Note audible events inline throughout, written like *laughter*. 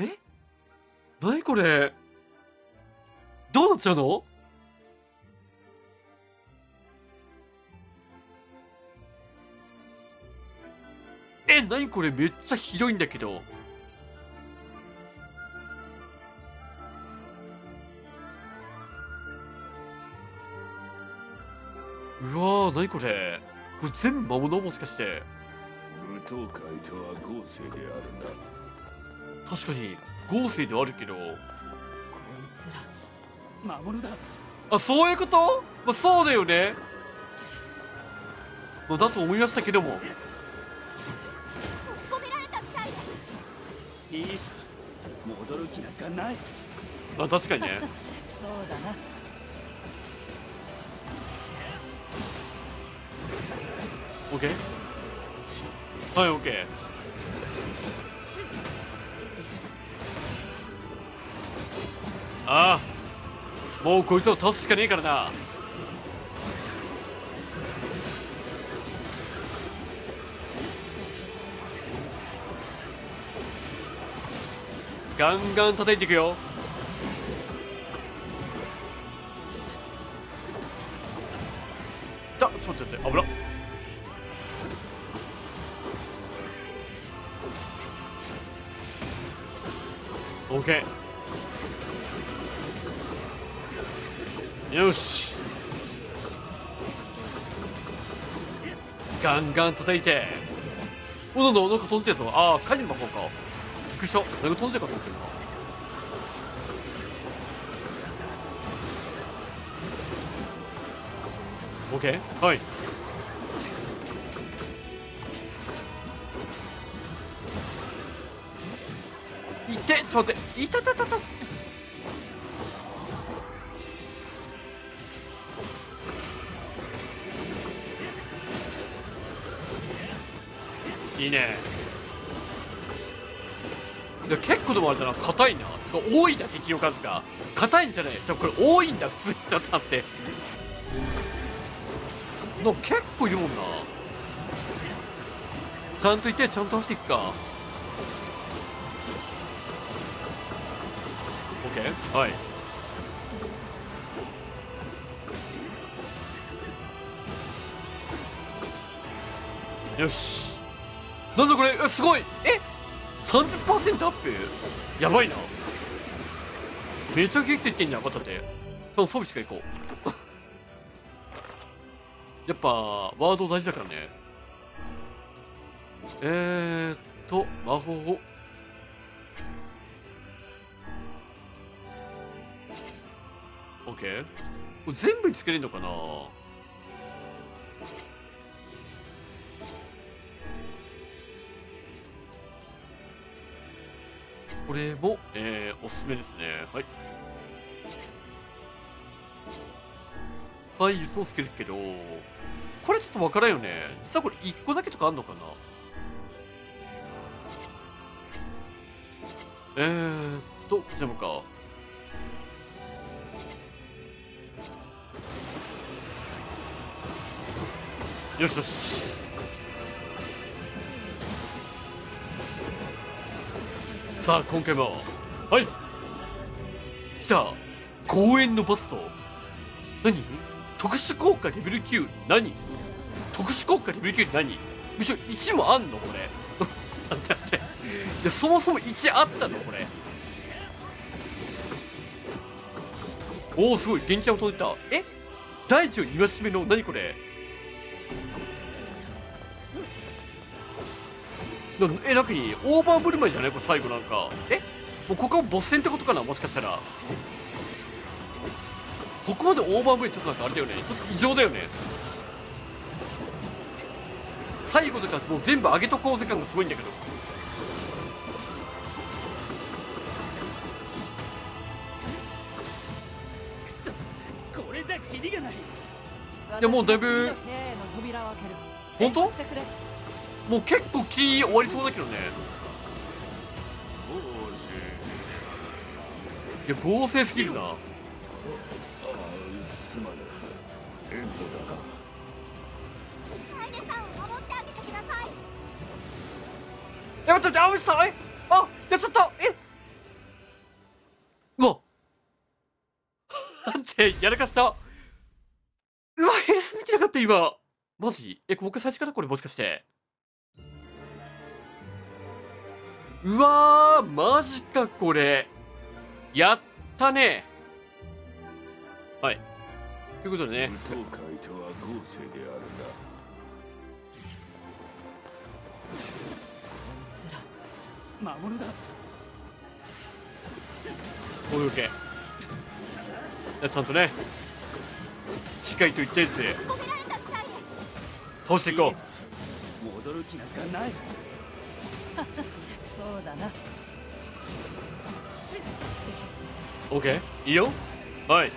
え？何これ？どうなっちゃうの？え、何これ？めっちゃ広いんだけど。うわー、何これ？これ全部魔物？もしかして。舞踏会とは合成であるな。確かに、合成ではあるけど。こいつら魔物だあ、そういうこと？まあ、そうだよね。まあ、だと思いましたけども。閉じ込められたみたいいいさ戻る気なんかないまあ、確かにね。*laughs* そうだなオッケーはい、オッケー。ああ、もうこいつを倒すしかねえからな。ガンガン叩いていくよ。ン叩いて。おなんだなんか飛んでるぞああ火事の魔法か。びっくりした。なんか飛んでるかと思ってるな。オッケー？はい。いってちょっと待って。いたたたた。いいね。いや結構でもあれだな硬いな。てか多いな敵の数が。硬いんじゃない？多分これ多いんだ普通にちょっと待っての結構いるもんな。ちゃんといてちゃんと倒していくか。オッケー？はい。よし。なんだこれえすごい。え？30%アップ？やばいな。めちゃ激っていってんじゃんまたって多分装備しか行こう。*laughs* やっぱワード大事だからね。えーっと魔法。をオッケー。全部につけれるのかな？これも、えー、おすすめですね。はい。はい輸送つけるけどこれちょっとわからんよね。実はこれ1個だけとかあんのかな？えーっとジャムか。よしよし。さあ今回も。はい。来た。公園のバスト何？特殊効果レベル9何？特殊効果レベル9何？むしろ1もあんの？これ。*laughs* 待って待って。でそもそも1あったの？これ。おおすごい。電気玉飛んでた。え？大地を戒めの？何これ？え、なにオーバーブルマイじゃない？これ最後なんか。え？もうここはボス戦ってことかな？もしかしたら。ここまでオーバーブルちょっとなんかあれだよね。ちょっと異常だよね。最後とかもう全部上げとこうぜ感がすごいんだけど。これじゃキリがないいやもうだいぶ本当？もう結構木終わりそうだけどね。いや合成すぎるな。すまぬ遠慮だが。やばったダメしたえあやっちゃった。え？うわ。なんてやらかした。うわヘルス見てなかった今。マジ？え僕最初からこれもしかして。うわーマジかこれ。やったね。はい。ということでね。武闘会とは合成であるこいつら魔物だオーケー。ちゃんとねしっかりと言ったやつで込められた機体です。倒していこ戻る気なんかないそうだな。う OK いいよ？はい。し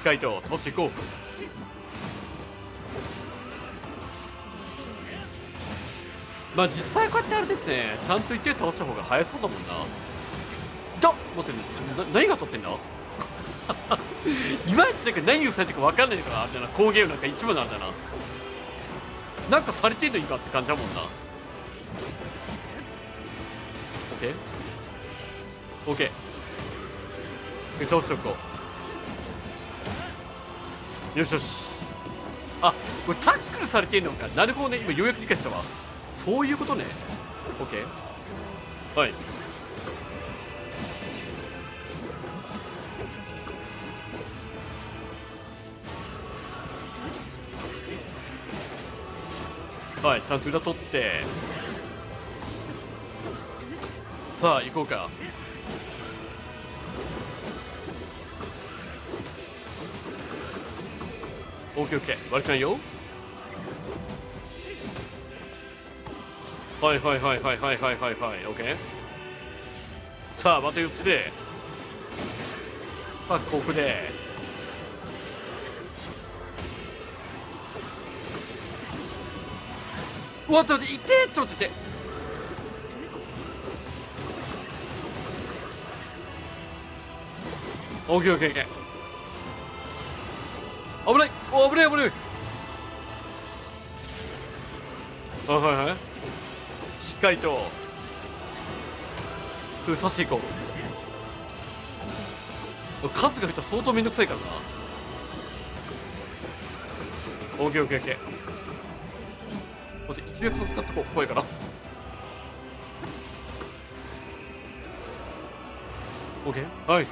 っかりと倒していこう。まあ実際こうやってあれですね。ちゃんと言って倒した方が早そうだもんな。だ待ってな何が当たってんだ？*laughs* いまいちなんか何をされてるか分かんないからあれだな工芸なんか一番なんだな。なんかされてんの今って感じだもんな。OK? OK で倒しておこう。よしよし。あこれタックルされてんのか。なるほどね。今ようやく理解したわ。そういうことね。OK はい。はいちゃんと裏取って。さあ行こうか。オッケーオッケー悪くないよ。はいはいはいはいはいはいはいはいオッケーさあまた4つで。さあここで。うわっと待って痛えちょっと待って。オッケーオッケーオッケー。危ない。お危ない危ない。あはいはい。しっかりと。封鎖していこう。数が増えたら相当めんどくさいからな。オッケーオッケーオッケー。待って一脈使っとこう怖いから。オッケーはい。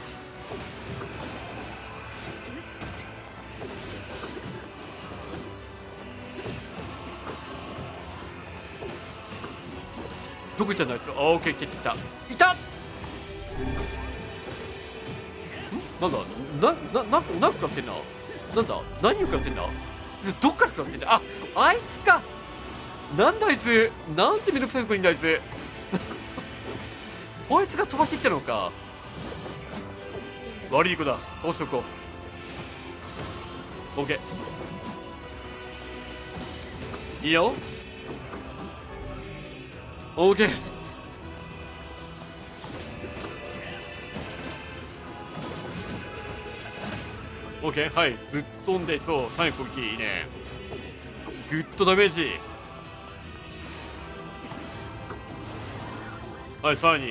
どこ行ったんだあいつ？あオッケー来た来た。いた！んなんだ？な、な、な、なんか食らってんななんだ？何を食らってんだ？どっから食らってんだ？あ、あいつか！なんだあいつ？なんてめんどくさいとこにいんだあいつ？*laughs* こいつが飛ばしてきたのか。悪い子だ。倒しておこう。OK いいよ。OK オッケーはい。ぶっ飛んでそう。3攻撃いいね。グッドダメージ。はいさらに。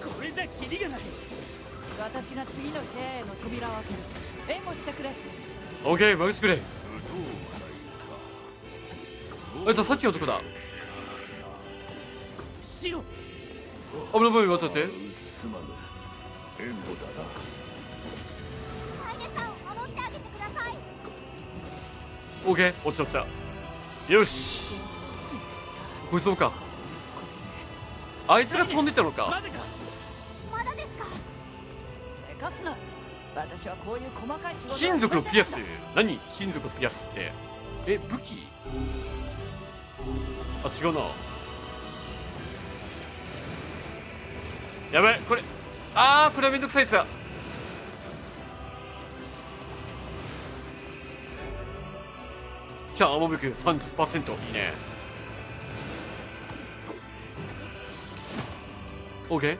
これじゃキリがない。私が次の部屋への扉を開ける。援護してくれオッケー任せてくれ。あいつはさっきの男だ。しろ危ない危ない待って待って。援護だなオッケー落ちた落ちたよしこいつもかあいつが飛んでったのかまだですかせかすな私はこういう細かい仕事を金属のピアス何金属のピアスってえ武器あ違うなやばいこれあーこれはめんどくさいやつだ来たアボブク30%いいね。OK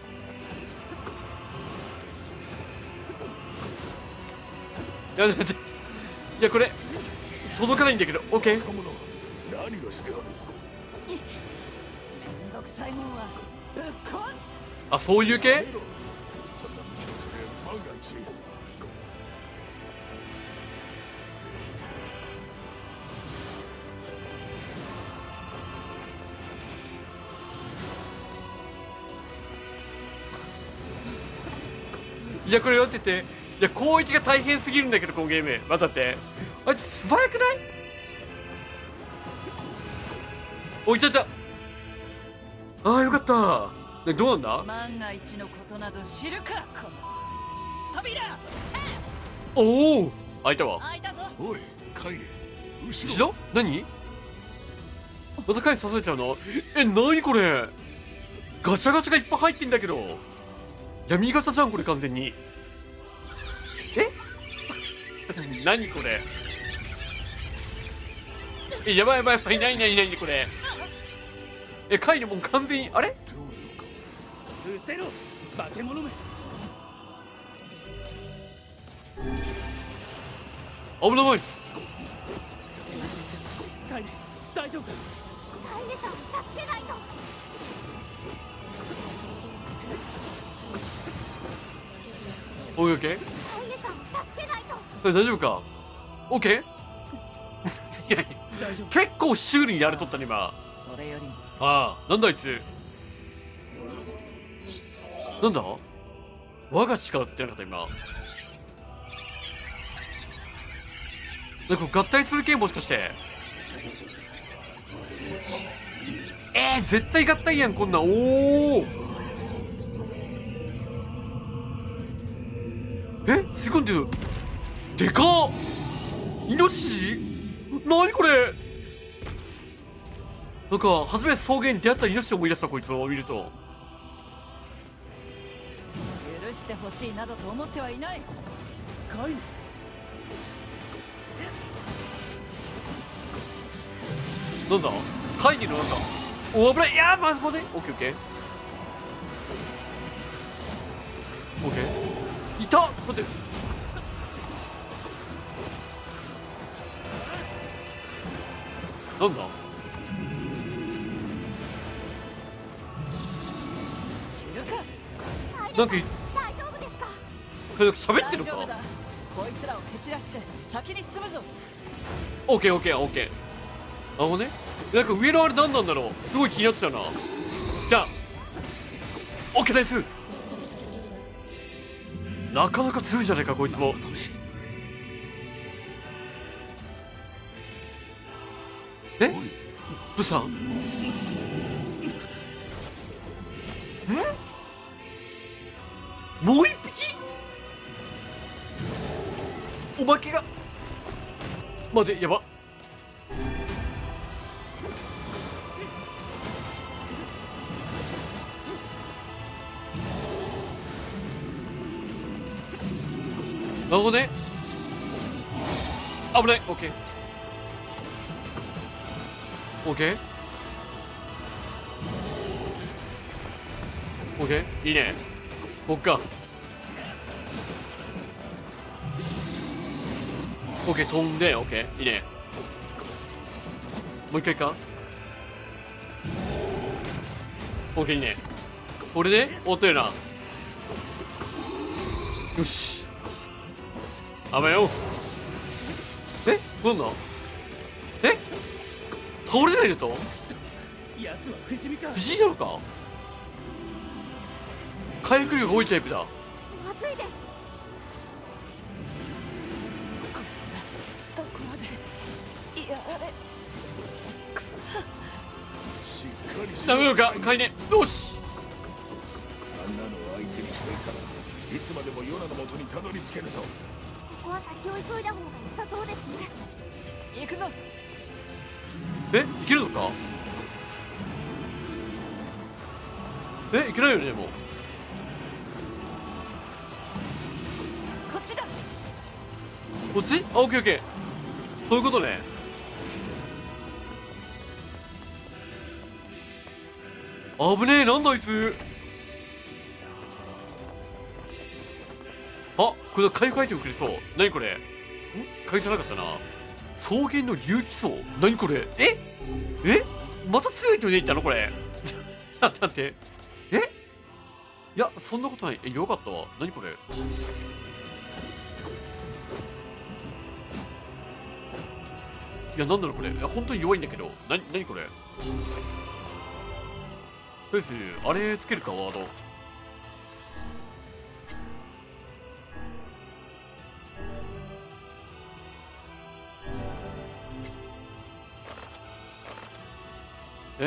いやいやこれ届かないんだけど。OK あそういう系？やこれだってていや攻撃が大変すぎるんだけどこのゲーム。またって。あいつ素早くない？おいたいた。ああよかった。でどうなんだ？万が一のことなど知るかこの扉。おお開いたわ。開いたぞ。おい帰れ。後後ろ何？また帰り刺されちゃうの？え何これ？ガチャガチャがいっぱい入ってんだけど。闇ガチャじゃんこれ完全に。え *laughs* 何これ？えやばいやばい。やばいないないないこれ？え帰りもう完全にあれ？せろ。化け物め。危ない。カイネ大丈夫。かカイネさんを助けないと。おいオッ大丈夫か？オッケーいやいや結構シュールにやれとったね今。それよりも。ああなんだあいつ？なんだ？我が力ってなかった今。なんか合体する系もしかして。えー、絶対合体やんこんなん。おおえ？吸い込んでるでかっ。イノシシ？何これ？なんか初めて草原に出会ったイノシシを思い出したこいつを見ると。許してほしいなどと思ってはいない。カイネなんだ？会議のなんだ？お危ない。いやーまずここでオッケーオッケー。オッケー。いた。待ってなんだ知るかカイネさんなんか喋ってるか？こいつらを蹴散らして先に進むぞ。オッケーオッケーオッケー。あのねなんか上のあれ何なんだろう？すごい気になってたな。じゃあオッケーです。なかなか強いじゃないかこいつもえ？どうしたん？もう一匹？お化けが？待てやば。なるほどね。危ない。オッケーオッケーオッケーいいねこっかオッケー飛んでオッケーいいねもう一回かオッケーいいねこれでおったよなよし甘えよえなんだ倒れないでと？奴は不死身か。不思議なのか？回復力が多いタイプだ。まずいです。どこまで。やられしっかりしダろメなのか？買いねよし。あんなのを相手にしていたらいつまでもヨナの元にたどり着けるぞ。ここは先を急いだ方が良さそうですね。行くぞえいけるのかえいけないよねでもこっちだ。こっち？あオッケーオッケー。そういうことね。危ねえなんだあいつ。あこれ回復アイテムくれそう。何これ？鍵じゃなかったな草原の竜気層何これ？え？え？また強い巨人いたのこれ？*laughs* ちょって。え？いやそんなことない。えよかったわ。何これ？いやなんだろうこれ。いや本当に弱いんだけど。な何これ？とりあえずあれつけるか？ワード。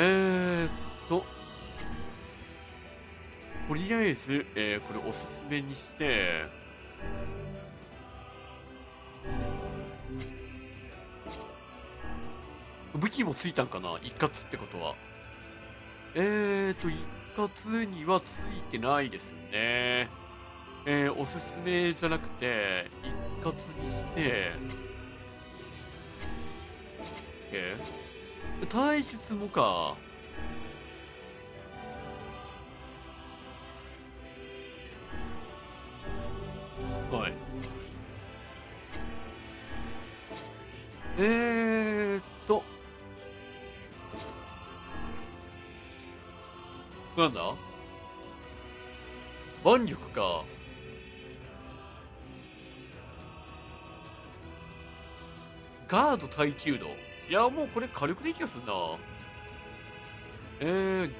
えーっと、とりあえず、えーこれおすすめにして、武器もついたんかな一括ってことは。えーと、一括にはついてないですね。えーおすすめじゃなくて、一括にして、えー体術もか。はい。えーっと。なんだ？腕力か。ガード耐久度。いや、もうこれ火力でいい気がするな。えー、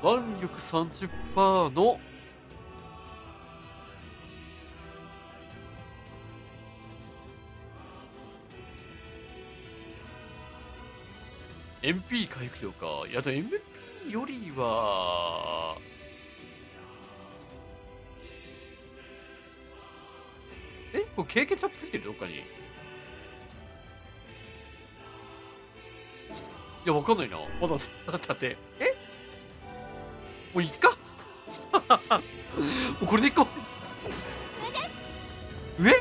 腕力30%の、MP 回復量か。いや、でも MP よりは、えこれ経験チャップついてる？どっかに。や、わかんないな。まだ、だって、え？もういっか？*laughs* もうこれでいこう。上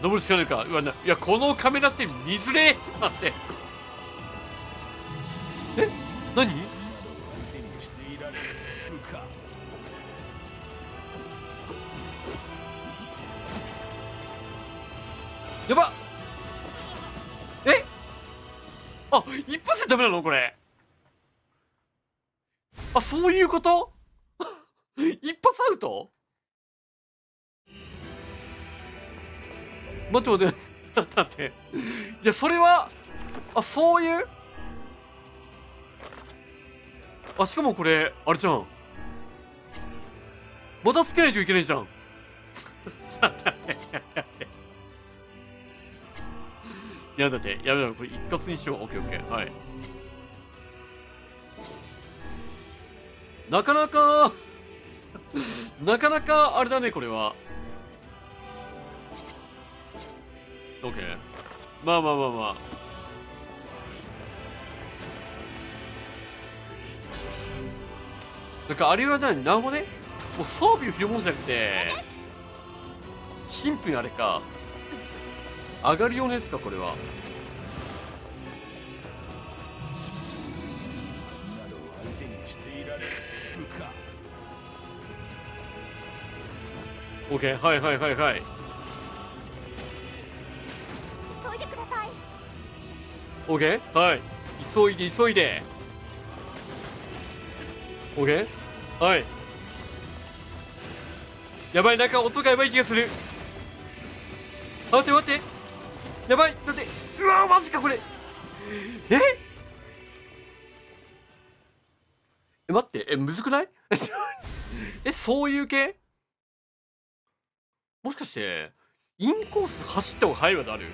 登るしかないか。うわ、な、いや、このカメラ視点見づれちょっと待って。え？何？これ。あ、そういうこと？*laughs* 一発アウト？待って待って。*laughs* 待って待って。いや、それは、あ、そういう？あ、しかもこれ、あれじゃん。またつけないといけないじゃん。*laughs* ちょっと待って。いやだって、やめろ、これ一括にしよう。オッケーオッケー。はい。なかなか、*laughs* なかなか、あれだね、これは。オッケー。まあまあまあまあ。なんかあれは何？なんもね？もう装備を拾うもんじゃなくて、シンプルにあれか。上がるようなやつか、これは。オッケー、はいはいはいはい。急いでくださいオッケーはい。急いで急いで。オッケーはい。やばい、なんか音がやばい気がする。あ待って待って。やばい、だって、うわマジかこれ。え？え、待って、え、むずくない？*laughs* え、そういう系？もしかして、インコース走った方が速いまである？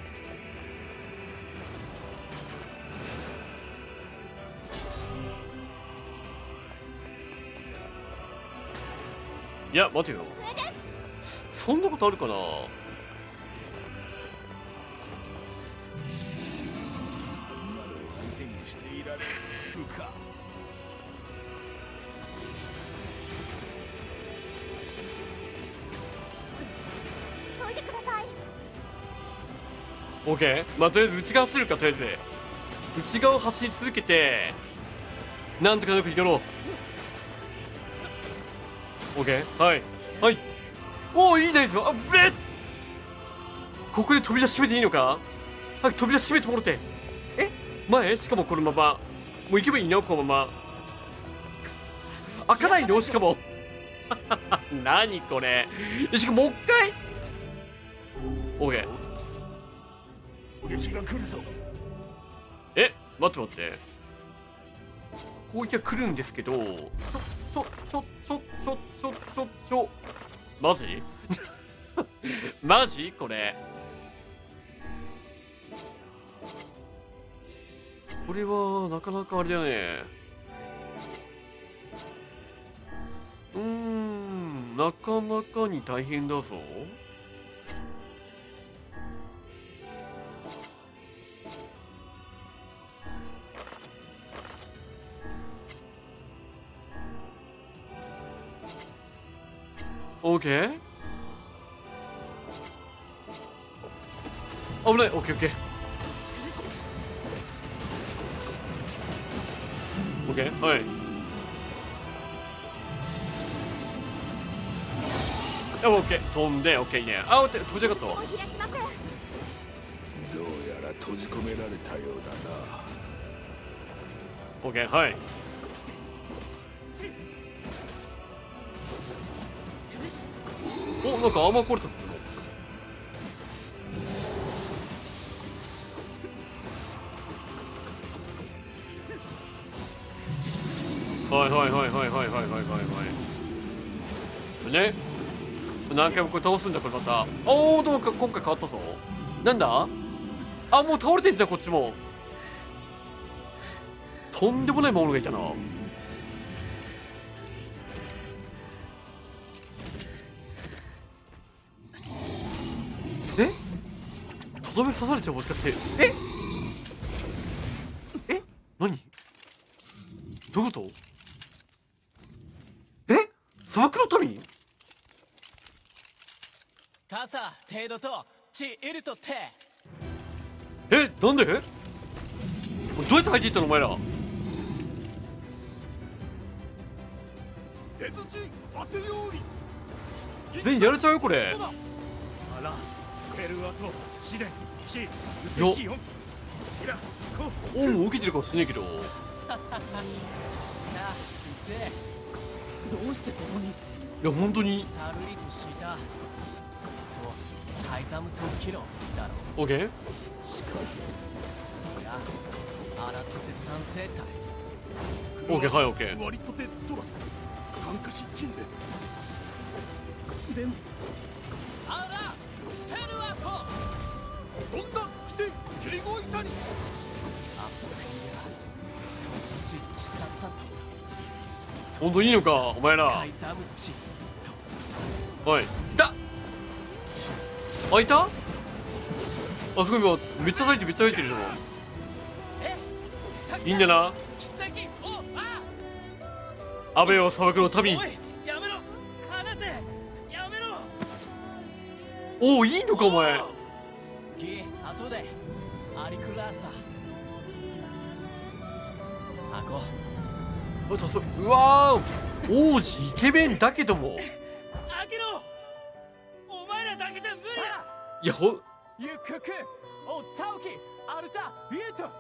いや、待てよ。そんなことあるかな？オッケーまあ、とりあえず内側走るか、とりあえず。内側を走り続けて、なんとかなくいけろ。オッケーはい。はい。おおいいですよあべっここで扉閉めていいのか？はい扉閉めてもろて。え？前？しかもこのまま。もう行けばいいのこのまま。開かないの？しかも。*laughs* 何これ？えしかももう一回？OK え待って待って。攻撃が来るんですけど。ちょちょちょちょちょちょちょマジ？*laughs* マジ？これ。これはなかなかあれだよね。うーんなかなかに大変だぞ。オーケー危ないオッケーオッケーオッケーはいあオッケー飛んでオッケーいいねあオッケー飛びたかったどうやら閉じ込められたようだなオッケーはいおなんかアーマーコルトはいはいはいはいはいはいはいはいはい。ね。何回もこれ倒すんだこれまた。おおどうか今回変わったぞ。なんだ？あもう倒れてんじゃんこっちも。とんでもない魔物がいたな。どめ刺されちゃうもしかして。え？え？何？どういうこと？え？砂漠の民？傘程度と地いると手え？なんで？どうやって入っていったのお前ら？全員やられちゃうよこれ。あらフェルアとよおお起きてるかもしれないけどどうしてここにいや本当にサルリとシダとハイザムとオッケーて三生体オッケーはいオッケーでもあらペルアコ。本田来て切り子いたり。あっいや父さんだ本当いいのかお前ら。おい。いたあいた？あすごいめっちゃ叩いてめっちゃ入ってるじゃんいいんだな阿部を。砂漠の民。おおいいのかお前。ギ後でアリクラーサあこあたそうわー。王子イケメンだけども。開けろ。お前らだけじゃ無理だ。いやほゆっくく。おタオキアルタビュート。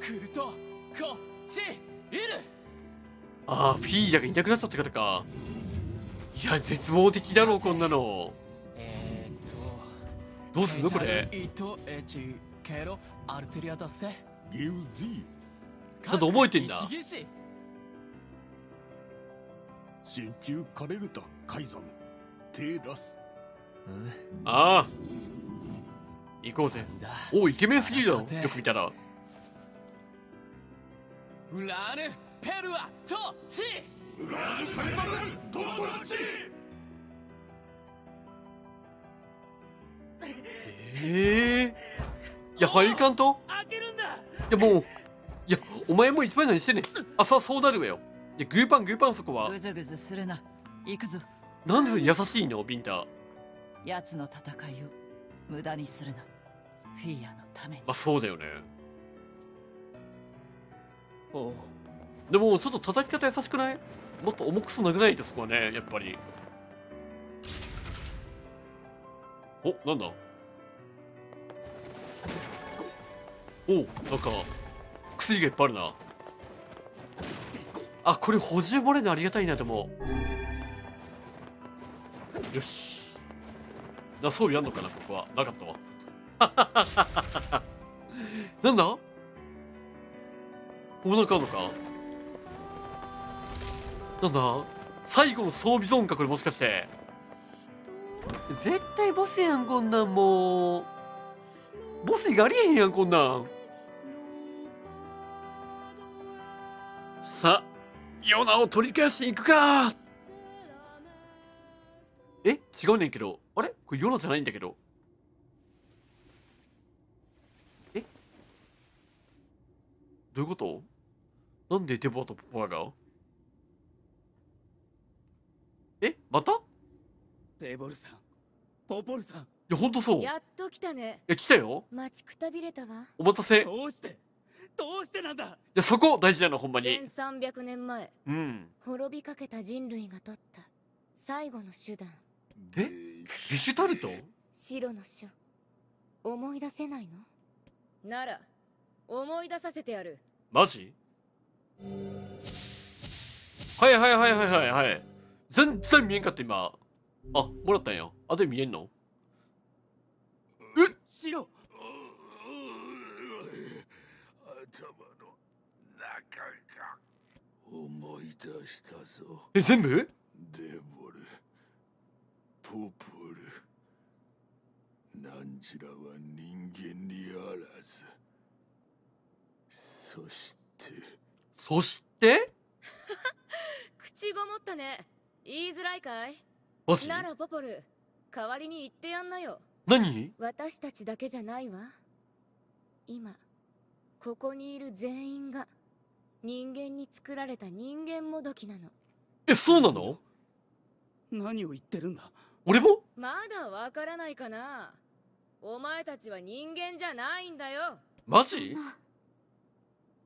来るとこっちいる。ああフィーヤがいなくなっちゃったからか。いや絶望的だろうこんなのどうすんのこれ？ちゃんと覚えてんだ神中カレルタ海山テラスああ行こうぜおイケメンすぎるだよく見たらウラーヌペルアとチウラーヌペルアとチええいや入りかんと？開けるんだ。いやもういやお前も一番何してんねん。あさそうなるわよ。いやグーパングーパンそこは。ぐずぐずするな。行くぞ。なんで優しいの？ビンタ。奴の戦いを。無駄にするな。フィーヤのために。まあそうだよね。おう。でもちょっと叩き方優しくない？もっと重くそなくないとそこはねやっぱりおなんだ？おなんか薬がいっぱいあるな。あこれ補充もらえるのありがたいなでも。よし。な装備あんのかなここは。なかったわ。*laughs* なんだ？おなかあんのか？なんだ？最後の装備ゾーンかこれもしかして。絶対ボスやんこんなんもう。ボスにがりえへんやんこんなん。さあヨナを取り返しに行くか。え違うねんけど。あれ？これヨナじゃないんだけど。え？どういうこと？なんでデボとポポラが？え？また？いデボルさん。ポポルさん。やほんとそう。いやっと来たね。や来たよ。待ちくたびれたわ。お待たせ。いどうして？どうしてなんだ？やそこ大事なのほんまに。1300年前。うん。滅びかけた人類が取った。最後の手段。え？ビシュタルト？白の書。思い出せないの？なら思い出させてやる。マジ？はいはいはいはいはいはい。全然見えんかった今あもらったんや。あで見えんの？白頭の中が思い出したぞ。え全部？デボル。ポプル。なんちらは人間にあらず。そして。そして？*laughs* 口ごもったね。言いづらいかい？ならポポル代わりに言ってやんなよ。何？私たちだけじゃないわ。今ここにいる全員が人間に作られた人間もどきなの。えそうなの？何を言ってるんだ？俺も？まだわからないかな。お前たちは人間じゃないんだよ。マジ？な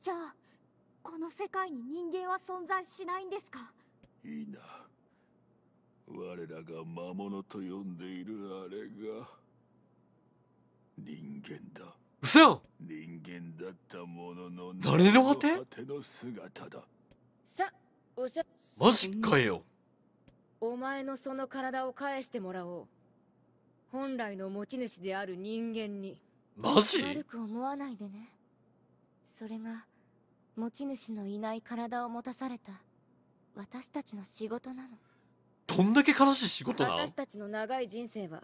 じゃあこの世界に人間は存在しないんですか？いいな我らが魔物と呼んでいるあれが人間だ。うそやん人間だったものの誰の果て？果ての姿だ。さおしゃマジかよ。お前のその体を返してもらおう。本来の持ち主である人間に。マジ？悪く思わないでね。それが持ち主のいない体を持たされた私たちの仕事なのどんだけ悲しい仕事な私たちの長い人生は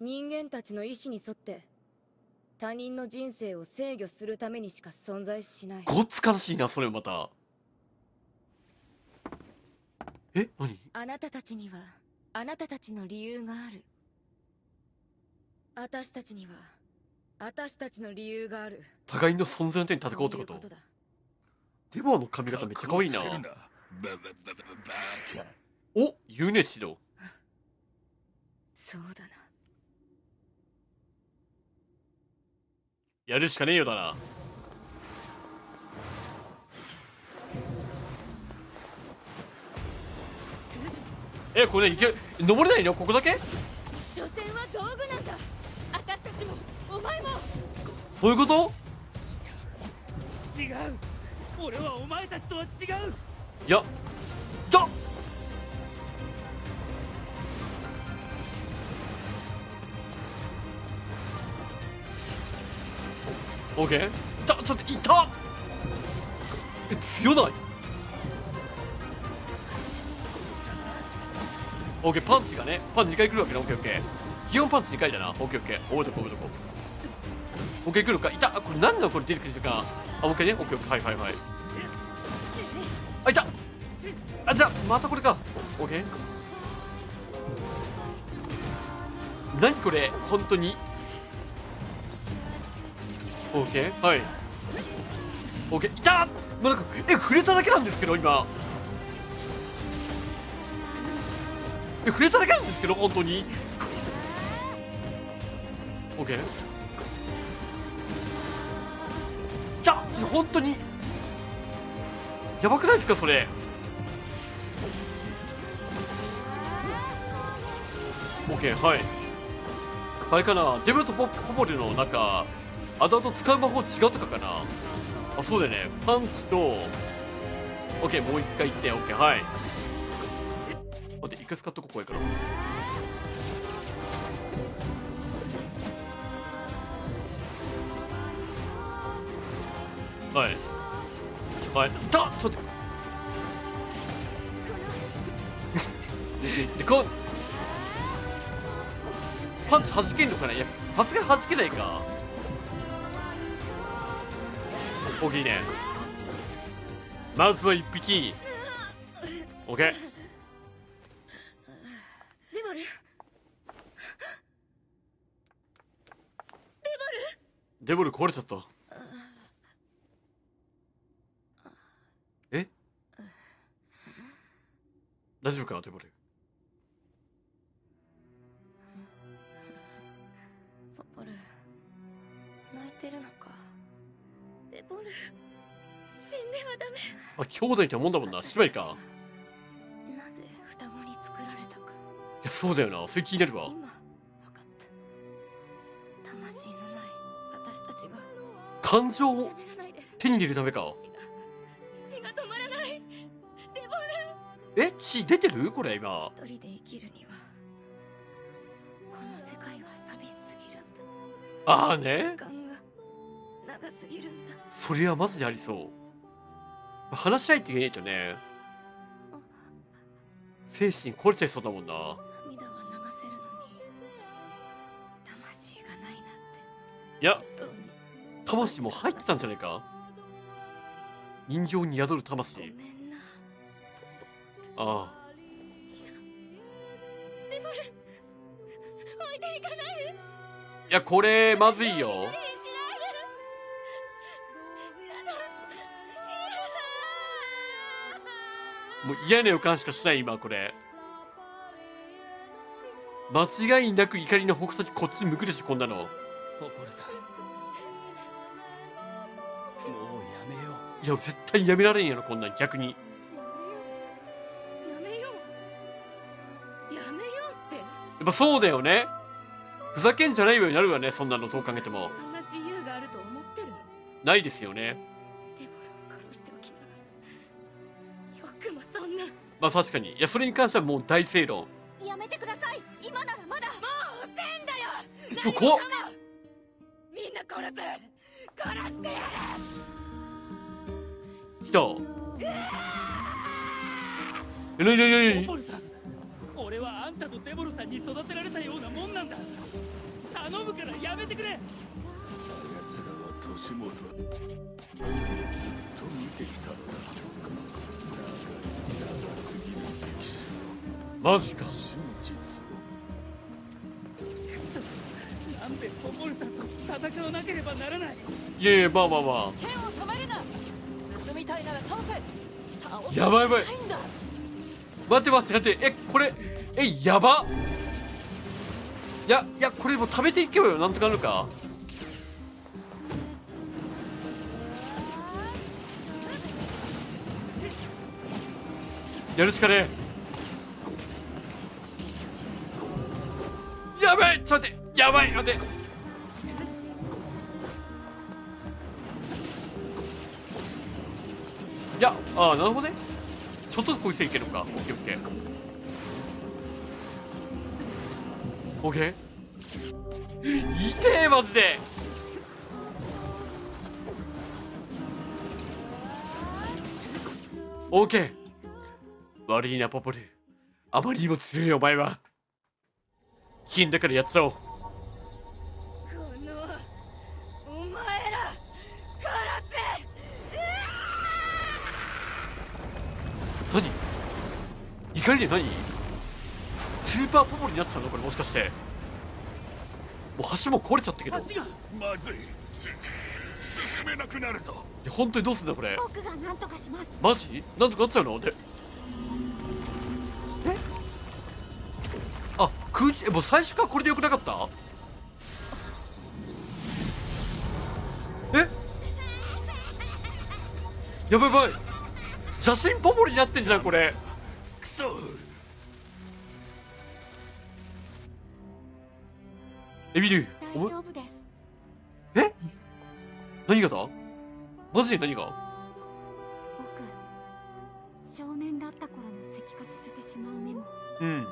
人間たちの意志に沿って他人の人生を制御するためにしか存在しない。ごっつ悲しいなそれまた。え何？あなたたちにはあなたたちの理由がある。私たちには私たちの理由がある。互いの存在の手に戦おうってこと？デボアの髪型めっちゃ可愛いな。格好つけるバババババカお言うねシドそうだな。やるしかねえよだな。えこれいけ登れないの？ここだけ？所詮は道具なんだ私たちもお前もそういうこと？違う。俺はお前たちとは違う。いやだオッケーいたちょっといたえ強ない？オッケーパンチがねパンチ2回来るわけねオッケーオッケー。基本パンチ2回だな。オッケーオッケー。覚えとこう覚えとこう。オッケー来るか？いたこれ何だこれ出てくる時間。あオッケーね。オッケーオッケー。はいはいはい。あいたあじゃあまたこれか。オッケー。何これ？本当に？オッケーはい。オッケーいたもうなんかえ触れただけなんですけど今。え触れただけなんですけど本当に。オッケーいた本当に。やばくないですかそれ。オッケーはい。あれかな？デブとポポポリのなんか後々使う魔法違うとかかな？あそうだよね。パンチと OK もう一回いって OK はい。待って一回使っとこ怖いからはい。はい。だちょっと *laughs* でこパンチ弾けんのかな？いやさすが弾けないか。大きいねまずは一匹。OK デボル。デボル。壊れちゃった。え？大丈夫か？デボル。ポポル。泣いてるのボル。死んではダメ。あ兄弟ってもんだもんな。姉妹か。なぜ双子に作られたか。いやそうだよな。それ気になるわ。今分かった。魂のない私たちが。感情を手に入れるためか。血が止まらない。デボえ？血出てる？これ今。ル一人で生きるにはこの世界は寂しすぎるんだ。ああね。時間が長すぎるんだ。それはマジでありそう。話し合いって言えないとね。精神壊れちゃいそうだもんな。涙は流せるのに魂がないなんて。いや魂も入ってたんじゃないか。人形に宿る魂。ああ。いやこれまずいよもう嫌な予感しかしない今これ。間違いなく怒りの矛先こっちに向くでしょこんなの。ポポルさんもうやめよいや絶対やめられんやろこんなん逆に。やめよう。やめようって。やっぱそうだよね。ふざけんじゃないようになるわねそんなのどう考えても。そんな自由があると思ってるの？ないですよねまあ確かに。いやそれに関してはもう大正論やめてください。今ならまだ。う遅えんだよ。怖っ。みんな殺す殺してやる来た。えなになになにポポルさん俺はあんたとデボルさんに育てられたようなもんなんだ。頼むからやめてくれ。奴らは年元ずっと見てきたのだすぎる歴史マジか。真実をなんでポポルさんと戦わなければならない。いやいやまあまあまあ。剣を止めるな進みたいなら倒せ。倒すやばいやばいしかない。んだ待って待って待って。えこれえやばいやいやこれもう食べていけばよ。なんとかなるかやるしかね。えやばい！ちょっと待って。やばい待っていやああなるほどね。ちょっとこいついけるのか。オッケーオッケー。オッケー？痛えマジで。オッケー。悪いなポポル。あまりにも強いよお前は。金だからやっちゃおう。このお前ら殺せ！何？怒りで何？スーパーポポルになってたの？これもしかして。もう橋も壊れちゃったけど。い橋がまずい。す進めなくなるぞ。や本当にどうすんだこれ？僕が何とかします。マジ？なんとかなっちゃうの？で9時えもう最初からこれでよくなかった？え？やばいやばい。写真ポポリになってんじゃんこれ。くそエビリュ大丈夫です。え？何がだ？マジで何が？僕少年だった頃の石化させてしまうメモ。うん。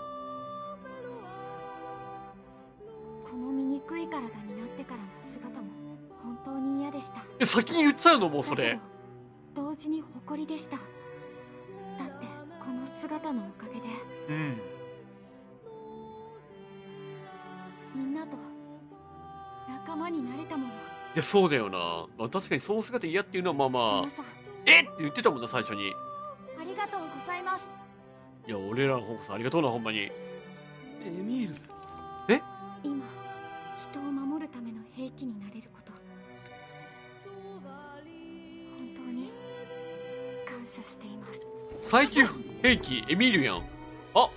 この醜い体になってからの姿も本当に嫌でした。え先に言っちゃうのもうそれ。同時に誇りでした。だってこの姿のおかげで。うん。みんなと仲間になれたもの。いやそうだよな、まあ、確かにその姿嫌っていうのはまあまあえっ！って言ってたもんな最初に。ありがとうございます。いや俺らの方こそありがとうなほんまに。エミール兵器になれること。本当に感謝しています。最強兵器エミールやんさあ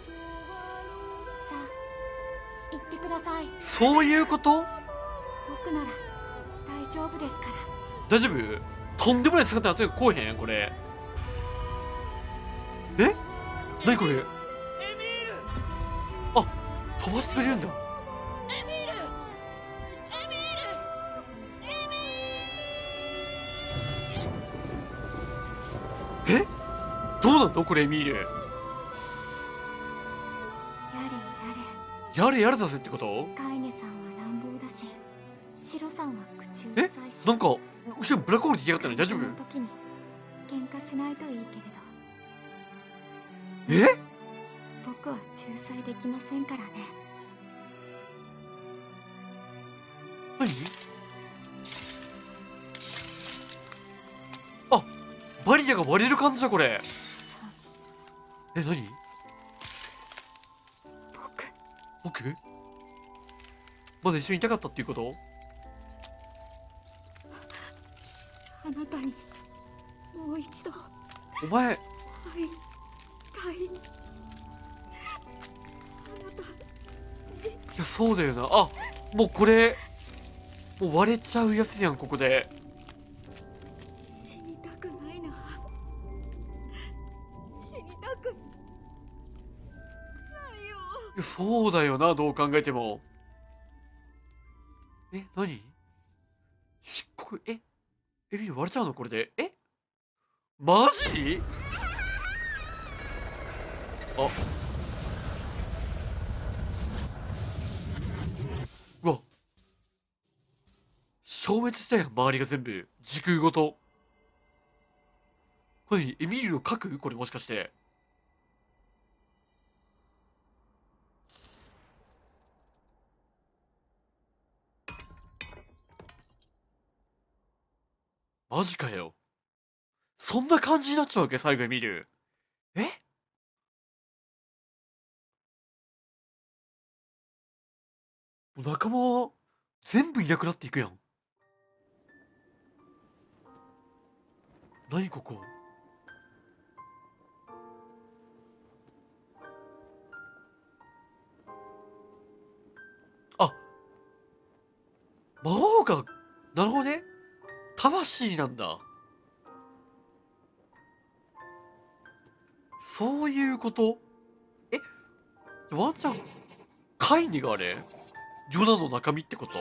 行ってください。そういうこと？僕なら大丈夫ですから。大丈夫？とんでもない姿後でこうへん？これ。え？何これ？あ飛ばしてくれるんだなんだこれエミールやれ。ややれやれだぜってこと？れカイネさんは乱暴だしシロさんは口うえるさいし。なんか後ろにブラックホール出来上がったの？に大丈夫？喧嘩しないといいけれど。え？僕は仲裁できませんからね。何？あバリアが割れる感じだこれさえ何？僕。僕？まだ一緒にいたかったっていうこと？あなたにもう一度。会お前。いたいあなたいやそうだよな。あもうこれ。もう割れちゃうやつやんここでそうだよなどう考えても。え何？漆黒え？エビ割れちゃうの？これで。え？マジ？あ。うわ。消滅したやん周りが全部。時空ごと。これエミールの核？これもしかして。マジかよ。そんな感じになっちゃうわけ最後に見る。え？もう仲間、全部いなくなっていくやん。何ここ？あ魔王が、なるほどね。魂なんだ。そういうこと？え？ワンちゃんカイニがあれ？ヨナの中身ってこと？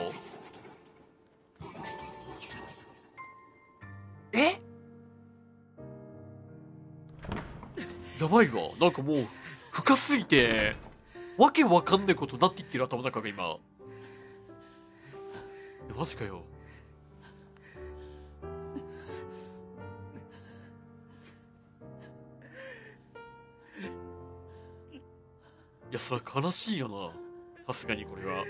え？やばいわ。なんかもう深すぎてわけわかんないことなっていってる頭の中が今。マジかよ。いやそれ悲しいよな。さすがにこれは。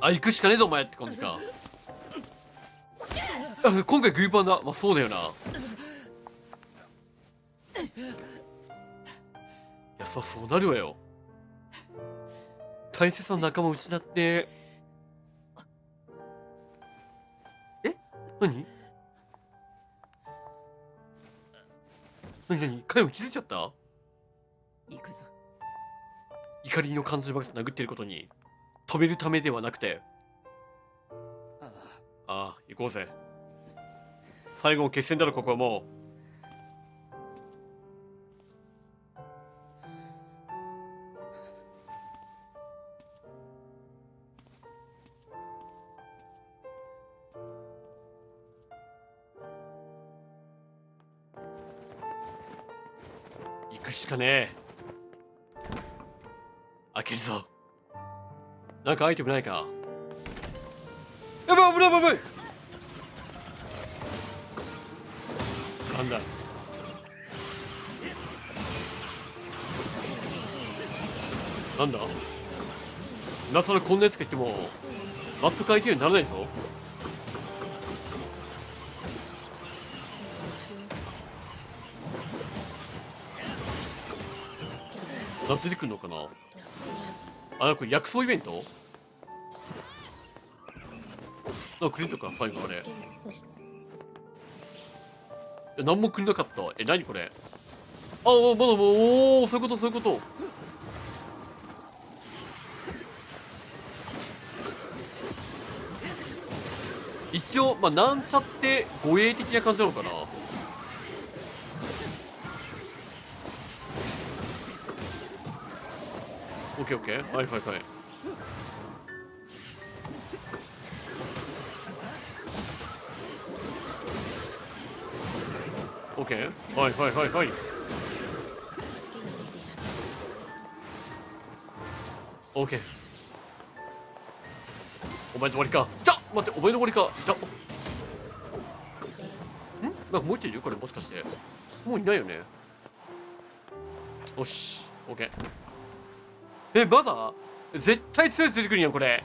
あ行くしかねえぞお前って感じか。あ今回グーパンだ。まあそうだよな。いやさそうなるわよ。大切な仲間を失って。え？何？何何？カイも気づいちゃった？行くぞ。怒りの感じばかり殴ってることに止めるためではなくて。ああ行こうぜ。最後の決戦だろここはもうくしかねえ。開けるぞ。なんかアイテムないか？やばい危ない危ないなんだ？なんだ？今更こんなやつがいてもマット回転にならないぞ。出てくんのかな？あ、これ薬草イベント？なんかくれたか最後あれ。いや、何もくれなかった。え、何これ？あ、あまだもう、おおそういうこと、そういうこと。一応、まあ、なんちゃって護衛的な感じなのかな？ケーオッケーはいはいはいオッケーはいはいはいはいオッケーお前の終わりか。じゃ待ってお前の終わりか。じゃんなんかもう一人いる？これもしかして。もういないよね。よし。オッケーえまだ絶対強いつ出てくるやんこれ。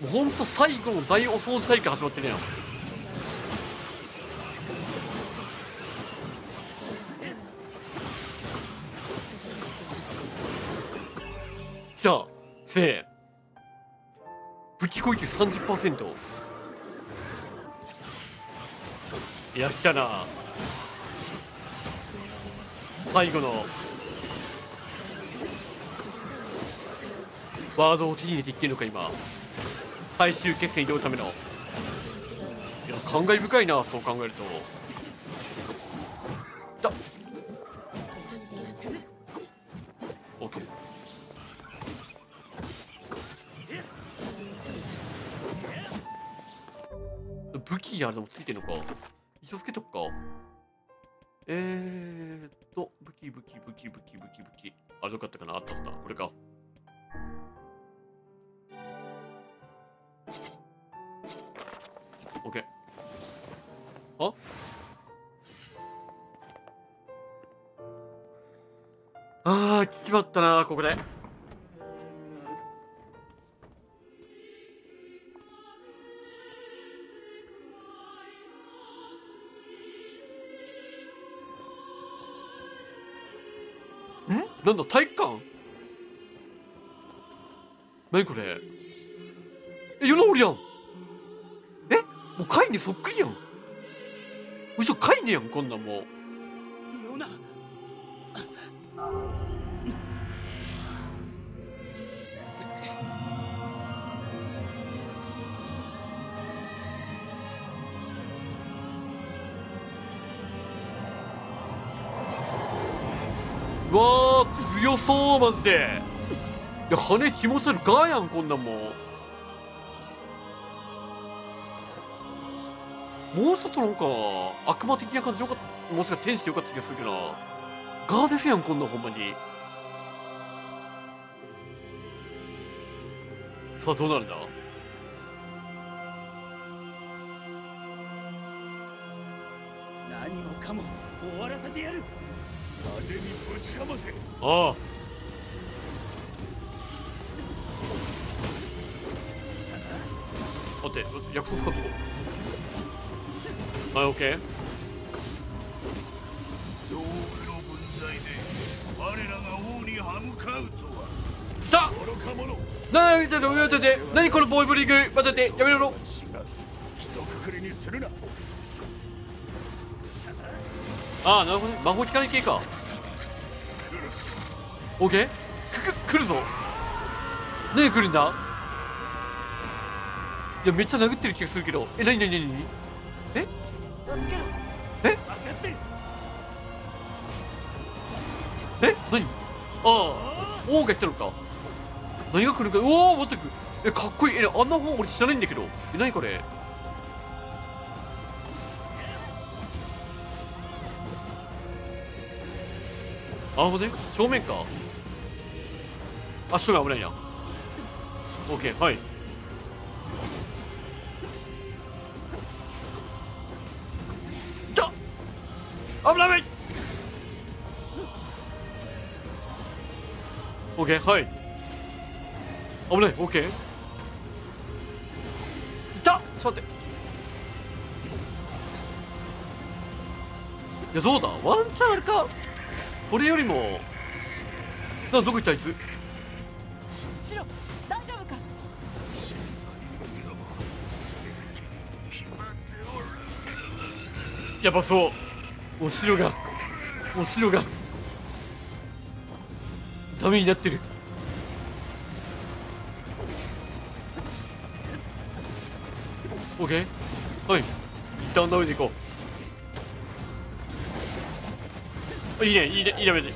もうほんと最後の大お掃除大会始まってるやん。来た。せえ。武器攻撃30%いや来たな。最後のワードを手に入れていってるのか今。最終決戦に挑むための。いや感慨深いなそう考えると。だオッケー武器あれでもついてるのか。気をつけとくか。えーっと、武器、武器、武器、武器、武器、武器。あれどかったかなあったあった。これか。オッケー。あ？あー、聞きまったな、ここで。なんだ体育館？何これ？え世直りやん。えもうカイネそっくりやん。むしろカイネやんこんなんもう。ヨナ強そうマジで。いや羽気持ち悪いガーやんこんなんも。うもうちょっとなんか悪魔的な感じよかったもしか天使でよかった気がするけど。なガーですやんこんなんほんまに。さあどうなるんだ？何もかも終わらせてやる。ああ。待って約束使っとこうはいオッケー道具の分際で我らが王に歯向かうなにやめてて何このボーイブリング。待っててやめろ。違う。一括りにするなああなるほどね。魔法機関系か。オッケーくく来るぞ。何来るんだ？いやめっちゃ殴ってる気がするけど。え何何何何？え？分かってるえ？何？ああ王がやったのか。何が来るか。おお待ってく。えかっこいい。えあんな方俺知らないんだけど。え何これ？あほんとね正面か。あ正面危ないな。OK はい。いた危ない危ない！OK はい。危ない OK いたちょっと待って。いやどうだ？ワンチャンあれか？これよりもなどこ行ったあいつ？シロ大丈夫か？やばそうもう白がもう白がダメになってる。オッケー？はい。一旦ダメでいこういいねいいねいいダメージ。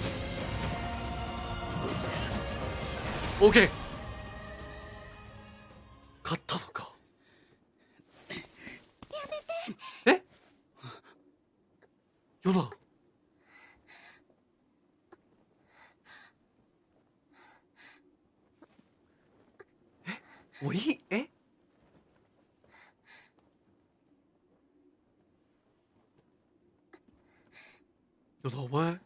オッケー勝ったのか。やめて。え？ヨナ。え？鬼え？ヨナお前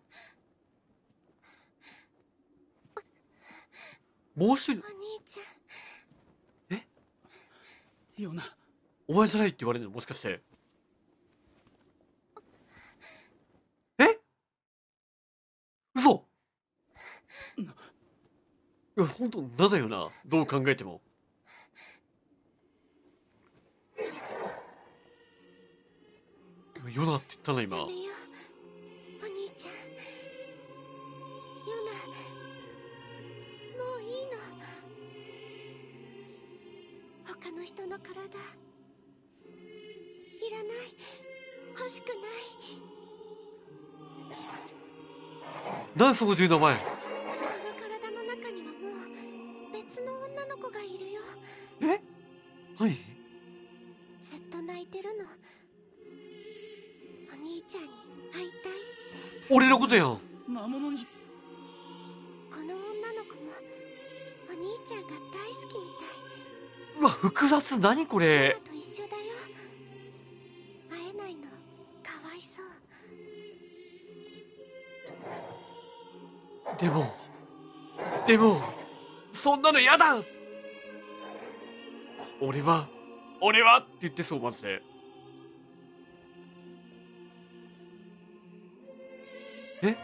もう一人。お兄ちような。お前じゃないって言われるの？もしかして。え？嘘。いや本当なんだよな。どう考えても。ヨナって言ったな今なんでそういう名前。この体の中にはもう別の女の子がいるよ。え？何？ずっと泣いてるの。お兄ちゃんに会いたいって。俺のことやん。魔物に。この女の子もお兄ちゃんが大好きみたい。うわ複雑。何これ？の嫌だ。俺は俺はって言ってそうマジで。え？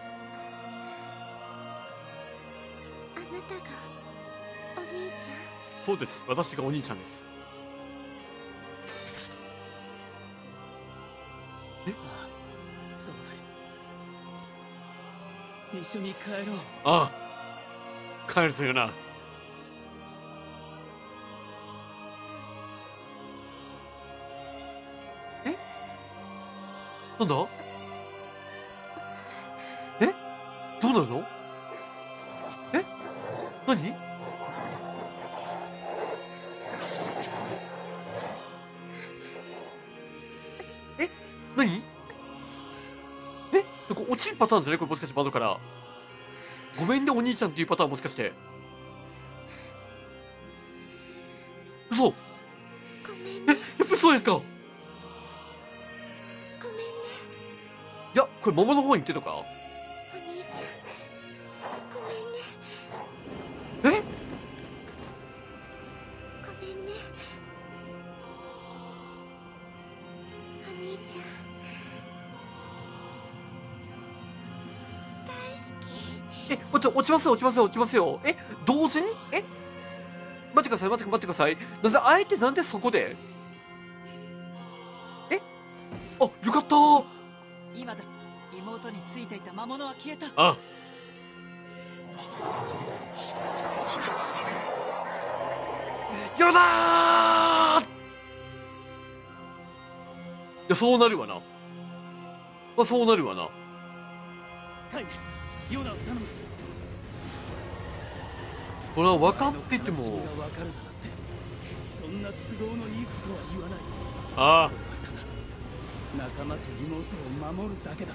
あなたがお兄ちゃん？そうです。私がお兄ちゃんです。そうだ一緒に帰ろう。ああ。帰るぞよななんだ？え？どうなるのえ？何？え？何？え？これ落ちるパターンじゃない？これもしかして窓から。ごめんねお兄ちゃんっていうパターンもしかして。これ桃の方に行ってるのか？お兄ちゃんごめんね。え？ごめんね。お兄ちゃん大好き。え待って落ちますよ落ちますよ落ちますよ。え同時に？え？待ってください待って待ってください。なぜあえてなんでそこで？魔物は消えた。あ。ヨナーいやそうなるわな。まあそうなるわな。はい。ヨナを頼む。これは分かってても。そんな都合のいいことは言わない。ああ。仲間と妹を守るだけだ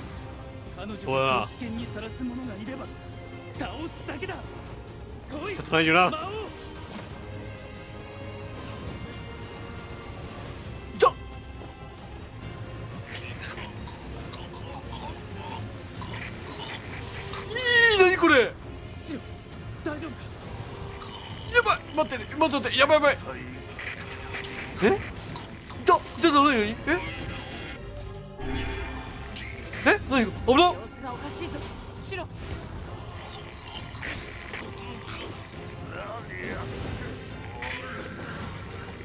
彼女そうだなを危険にさらす者がいれば倒すだけだ来い仕方ないよな大丈夫か？やばい。待って待って待って。やばいやばいえ何？危な様子がおかしいぞ。シロ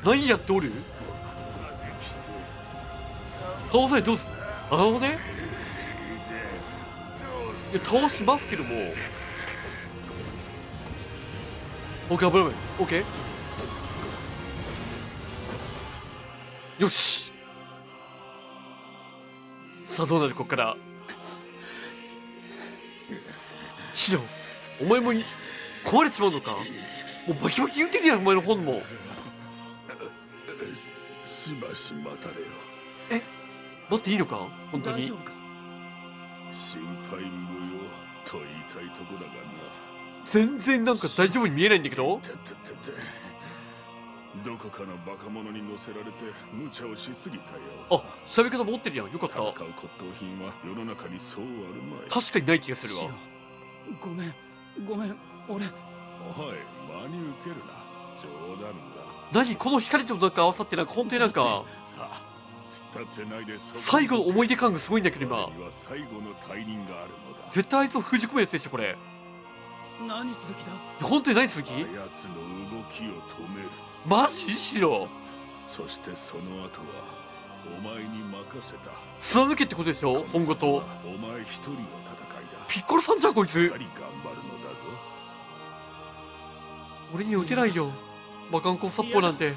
何やっておる？倒さないどうすあなる？ほどね？いや倒しますけども。オッケー危ない危ない。オッケー。よしさあどうなるこっから？シロお前もい壊れちまうのか？もうバキバキ言うてるやんお前の本も。しばし待たれよ。待っていいのか？本当に。大丈夫か？心配無用と言いたいとこだがな。全然なんか大丈夫に見えないんだけどどこかのバカ者に乗せられて無茶をしすぎたよあ喋り方持ってるやん。よかった。戦う骨董品は世の中にそうあるまい。確かにない気がするわ。ごめんごめん俺。おい真に受けるな。冗談だ。何この光となんか合わさってなんか本当になんか。さあ突ってないで最後の思い出感がすごいんだけど今。俺には最後の大輪があるのだ。絶対あいつを封じ込めるやつでしょこれ。何する気だ？本当に何する気あやつの動きを止めるマジしろ。そしてその後はお前に任せた。貫けってことでしょ？本ごと。お前一人の戦いだ。ピッコロさんじゃんこいつ。しっかり頑張るのだぞ。俺には打てないよ。魔漢光殺法なんて。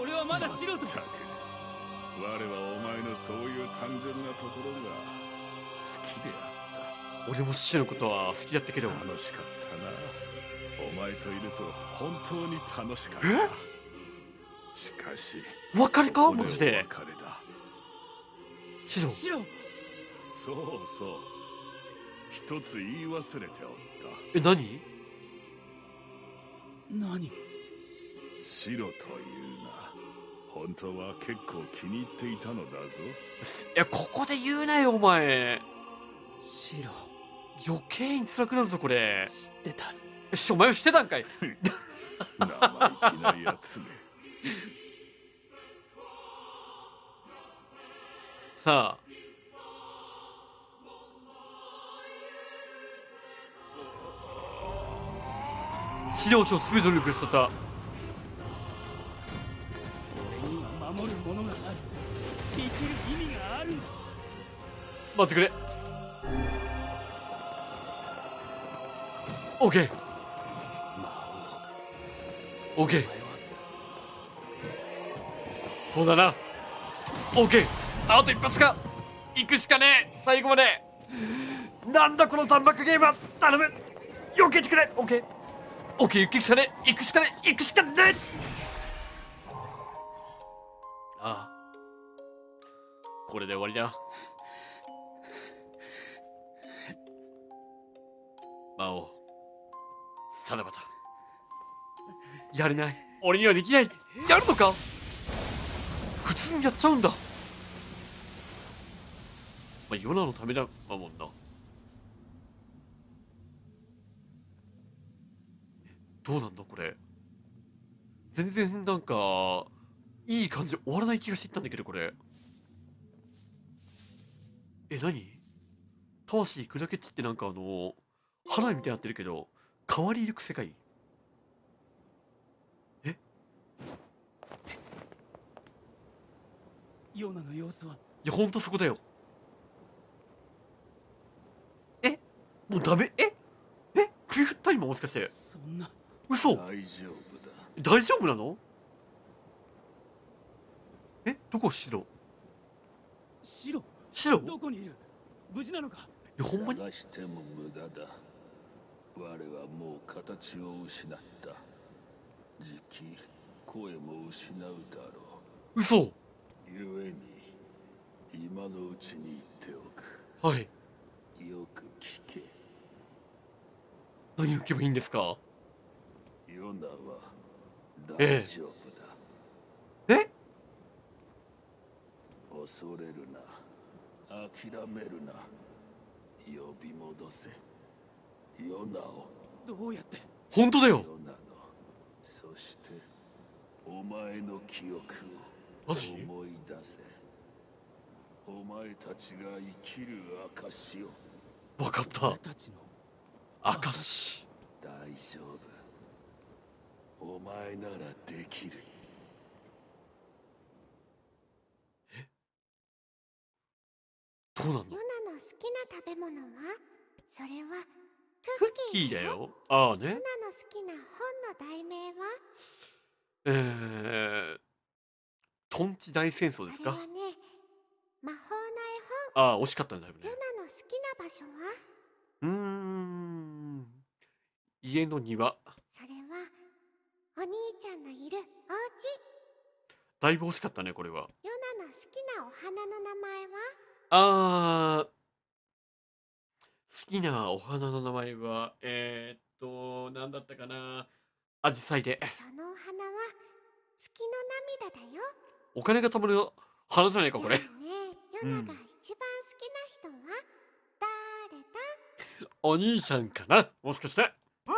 俺はまだ素人まったく我はお前のそういう単純なところが好きであ俺もシシのことは好きだったけど。った楽しかったな。お前といると本当に楽しかっえ？たしかしお別れか？マジで？お別れだ。シロ。シロ。そうそう。一つ言い忘れておった。え何？何？白というな。本当は結構気に入っていたのだぞ。いやここで言うなよお前。シロ。余計に辛くなるぞこれ。知ってた。よしお前もしてたんかい。生意気なやつめさあ。資料書すべての力しとった。俺には守るものがある。生きる意味がある。んだ待ってくれ。オッケーオッケーそうだな。オッケーあと一発か。行くしかねえ。最後まで。なんだこの弾幕ゲームは。頼む。避けてくれ。オッケーオッケー行くしかねえ。行くしかねえ。行くしかねえ。ああ。これで終わりだ。魔王。さらばだやれない。俺にはできない。やるのか。普通にやっちゃうんだ。まあヨナのためだもんな。どうなんだこれ。全然なんかいい感じで終わらない気がしていったんだけどこれ。え何？魂砕けっちってなんかあの花火みたいになってるけど変わりゆく世界？ヨーナの様子は。いやほんとそこだよ。え？もうダメ。え？え？首振った今もしかして。そんな。嘘。大丈夫だ。大丈夫なの？え？どこ？白。白。白？いどこにいる？無事なのか？やほんまに？探しても無駄だ。我はもう形を失った。時期声も失うだろ嘘う故に今のうちに言っておく。はい。よく聞け。何を受けばいいんですか？ヨナはええ大丈夫だ、え？恐れるな。諦めるな。呼び戻せ。ヨナを。どうやって？本当だよ。ヨナの。そしてお前の記憶をマジ思い出せ。お前たちが生きる証を。わかった。俺たちの証。大丈夫。お前ならできる。どうなんの？ヨナの好きな食べ物は？それはクッキーだよ。ああね。ヨナの好きな本の題名は？えー、トンチ大戦争ですか？それはね魔法のああ惜しかったんだいぶね。絵本ヨナの好きな場所は？うーん。家の庭。それはお兄ちゃんのいるお家？だいぶ惜しかったねこれは。ヨナの好きなお花の名前は？あー好きなお花の名前はえー、っと何だったかな。アジサイで。そのお花は月の涙だよお金が貯まる花じゃないかこれ。ね。ヨナが一番好きな人は誰だ、お兄さんかな？もしかして。うん。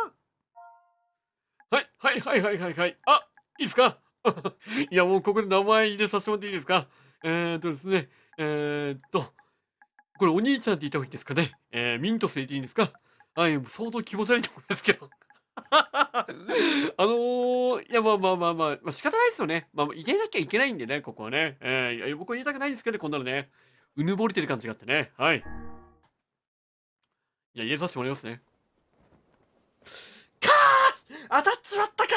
はいはいはいはいはいはい。あいいですか？*laughs* いやもうここで名前入れさせてもらっていいですか？えー、っとですねえー、っとこれお兄ちゃんって言った方がいいですかね？えー、ミントスで言っていいんですか？はい相当気持ち悪いと思うんですけど *laughs* あのー、いやまあまあまあまあ、まあ、仕方ないですよね。まあ入れなきゃいけないんでね、ここはね。えー、いや僕は言いたくないんですけどね、こんなのね。うぬぼれてる感じがあってね。はい。いや、入れさせてもらいますね。かー当たっちまったか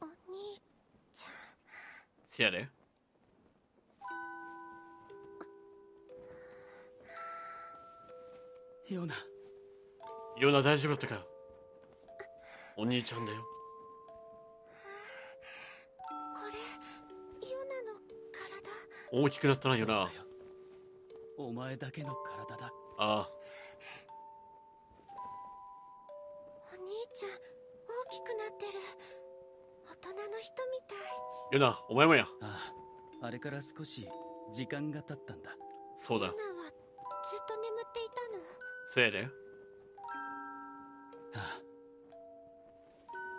お兄ちゃんせやで。ヨナ。ヨナ大丈夫だったか？お兄ちゃんだよ。これヨナの体？大きくなったな、ヨナ。お前だけの体だ。ああ、お兄ちゃん大きくなってる。大人の人みたい。ヨナ、お前もや。あああれから少し時間が経ったんだ。そうだ。ヨ。ナせやで。あ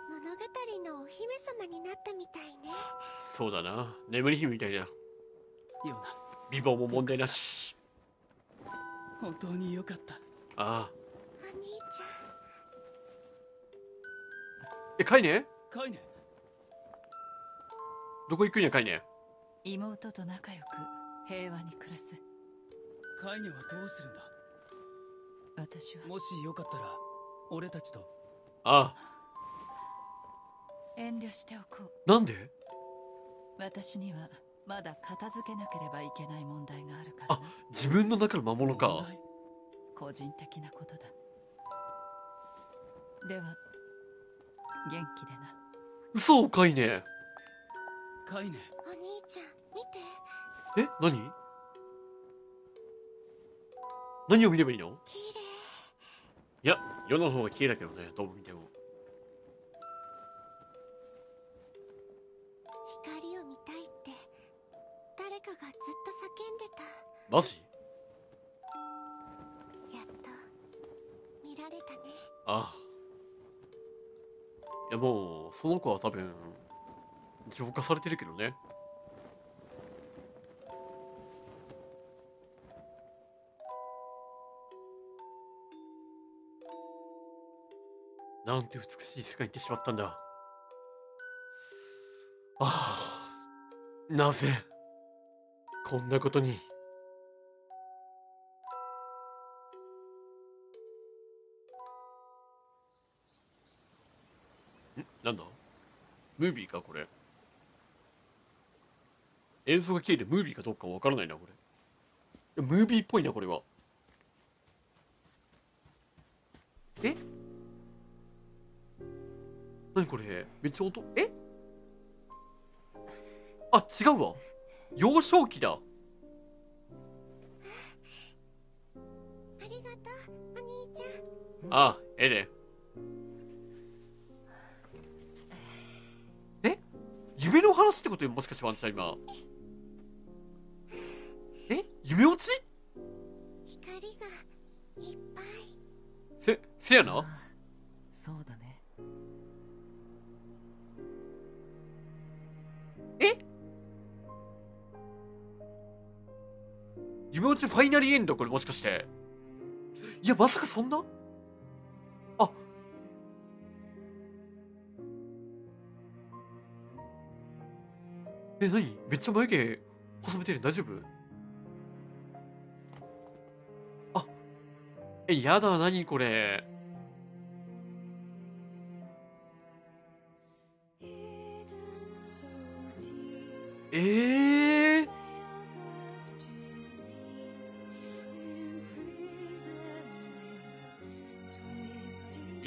物語のお姫様になったみたいねそうだな。眠り姫みたいだ。あヨナ美貌も問題なし。本当によかったああ。お兄ちえ、カイネ？カイネどこ行くんや、カイネ？妹と仲良く平和に暮らすカイネはどうするんだ？私は。もしよかったら俺たちと。ああ。遠慮しておこう。なんで？私にはまだ片付けなければいけない問題があるからな自分の中の魔物か。個人的なことだ。では元気でな。嘘かいね。カイネゃんお兄ちゃん見て。え何？何を見ればいいの？いや、世の方が綺麗だけどね、どう見ても。光を見たいって誰かがずっと叫んでたマジ？やっと見られたねああ。いや、もう、その子は多分、浄化されてるけどね。なんて美しい世界に行ってしまったんだ。ああ、なぜ、こんなことに。なんだ？ムービーか、これ。映像が消えてムービーかどうかわからないな、これ。ムービーっぽいな、これは。何これ？めっちゃ音え？あ違うわ。幼少期だ。ありがとうお兄ちゃん。あええでえ？夢の話ってこと？もしかしてワンちゃん今。え？夢落ち？光がいっぱい。せせやな。そうだ夢落ちファイナルエンドこれもしかして。いやまさかそんな？あ。え何めっちゃ眉毛細めてる。大丈夫？あ。えやだ何これ。えー、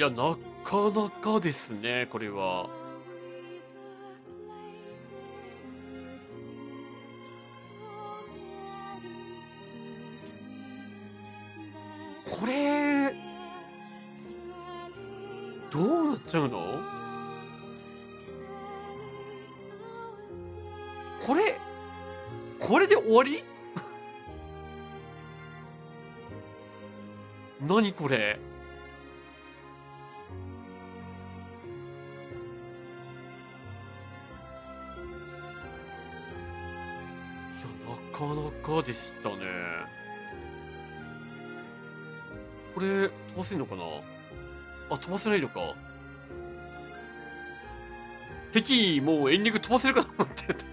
やなかなかですねこれは。これどうなっちゃうの？これこれで終わり？*laughs* 何これ？かでしたね？これ飛ばせんのかな？あ飛ばせないのか。敵もうエンディング飛ばせるかなと思って。た *laughs*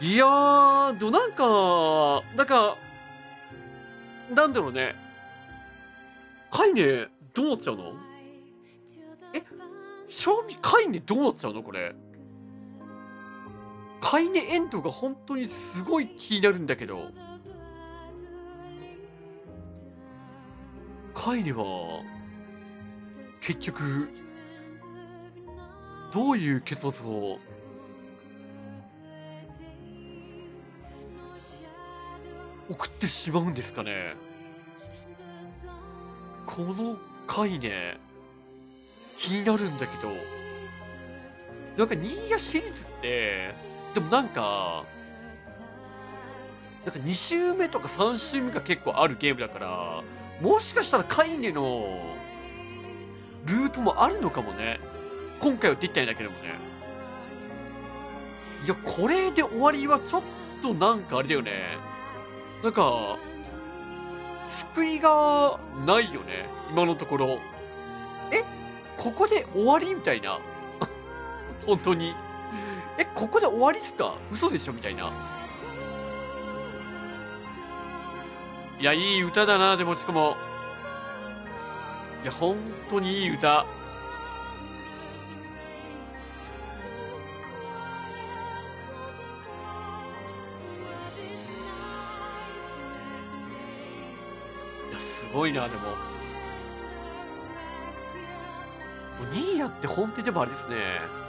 いやーどなんかなんかなんだろうね。カイネどうなっちゃうの？え？賞味カイネどうなっちゃうの？これ。カイネエンドが本当にすごい気になるんだけどカイネは結局どういう結末を送ってしまうんですかね。この回ね気になるんだけどなんかニーヤシリーズってでもなんかなんか2周目とか3周目が結構あるゲームだからもしかしたらカイネのルートもあるのかもね。今回はできたんだけどもね。いやこれで終わりはちょっとなんかあれだよね。なんか救いがないよね。今のところ。え？ここで終わり？みたいな。*laughs* 本当に。えここで終わりっすか？嘘でしょみたいな。いやいい歌だなでもしかも。いや本当にいい歌。いやすごいなでも。ニーヤって本当にでもあれですね。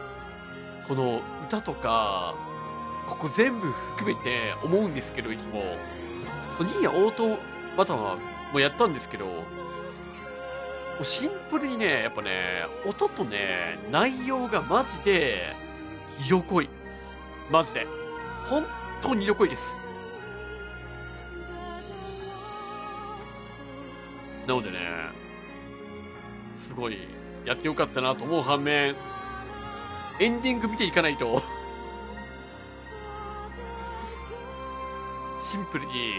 この歌とかここ全部含めて思うんですけどいつも。ニーヤオートバターもやったんですけどシンプルにねやっぱね音とね内容がマジで色濃い。マジで。本当に色濃いです。なのでねすごいやってよかったなと思う反面エンディング見ていかないと。シンプルに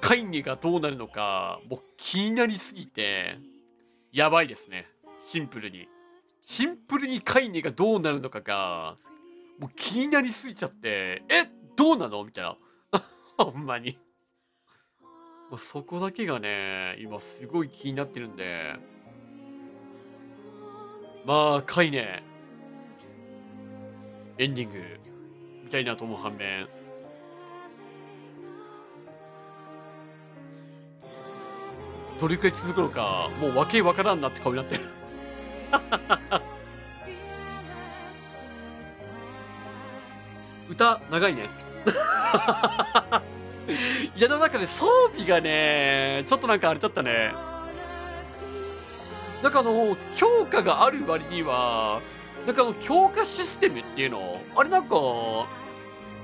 カイネがどうなるのかもう気になりすぎてやばいですね。シンプルに。シンプルにカイネがどうなるのかがもう気になりすぎちゃってえどうなの？みたいな。*laughs* ほんまに。もうそこだけがね今すごい気になってるんで。まあ、かいね。エンディング、みたいなと思う反面、どれくらい続くのか、もうわけわからんなって顔になってる。*laughs* 歌、長いね。*laughs* いや、なんかね、装備がね、ちょっとなんかあれだったね。なんかあの、強化がある割には、なんかあの、強化システムっていうの、あれなんか、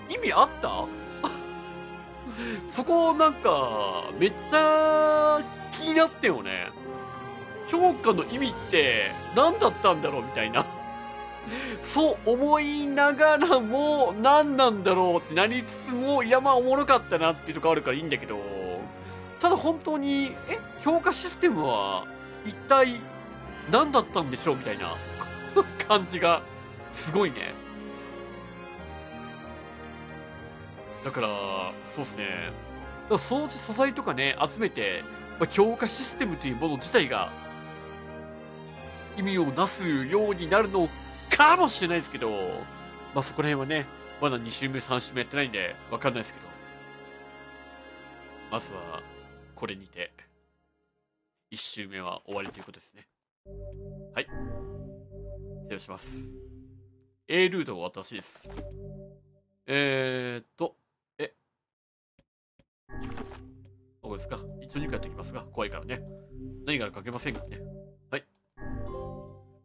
意味あった？*laughs* そこなんか、めっちゃ気になってよね。強化の意味って何だったんだろうみたいな。そう思いながらも何なんだろうってなりつつも、いやまあおもろかったなっていうとこあるからいいんだけど、ただ本当に、え、強化システムは一体何だったんでしょうみたいな *laughs* 感じがすごいね。だから、そうっすね。だから掃除素材とかね、集めて、まあ、強化システムというもの自体が意味をなすようになるのかもしれないですけど、まあそこら辺はね、まだ2週目、3週目やってないんで、わかんないですけど。まずは、これにて、1週目は終わりということですね。はい。失礼します。A ルートは私です。えーっと、え。ここですか。一応2回やっておきますが、怖いからね。何がか書けませんがね。はい。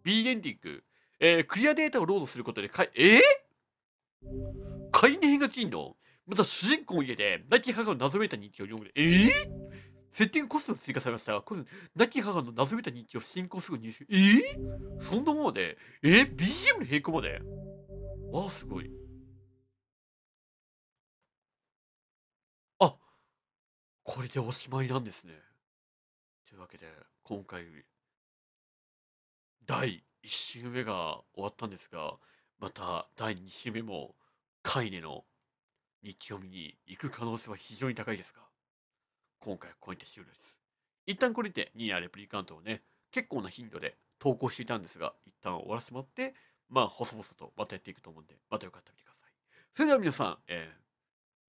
B エンディング。えー、クリアデータをロードすることでかい、えー、解明ができんの？また主人公の家で、亡き母の謎めいた日記を読む。えー、セッティングコスト追加されました。コス亡き母の謎めた日記を進行すぐ入手。えー、そんなもので、えー、BGM の変更まで？わあ、すごい。あこれでおしまいなんですね。というわけで、今回、第1週目が終わったんですが、また第2週目も、カイネの日記読みに行く可能性は非常に高いですが、今回はこういった終了です。一旦これでニーヤレプリカントをね、結構な頻度で投稿していたんですが、一旦終わらせてもらって、まあ、細々とまたやっていくと思うんで、またよかったら見てください。それでは皆さん、えー、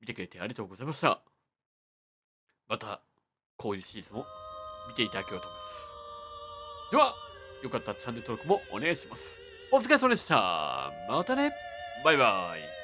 見てくれてありがとうございました。また、こういうシリーズも見ていただければと思います。では、よかったらチャンネル登録もお願いします。お疲れ様でした。またね。バイバイ。